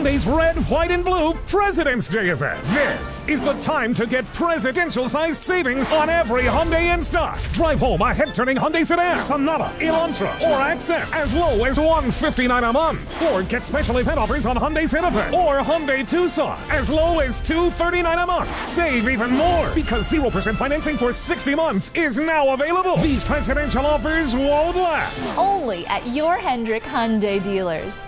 Hyundai's red, white, and blue President's Day event. This is the time to get presidential sized savings on every Hyundai in stock. Drive home a head turning Hyundai sedan, Sonata, Elantra, or Accent as low as $159 a month. Or get special event offers on Hyundai Santa Fe or Hyundai Tucson as low as $239 a month. Save even more because 0% financing for 60 months is now available. These presidential offers won't last. Only at your Hendrick Hyundai dealers.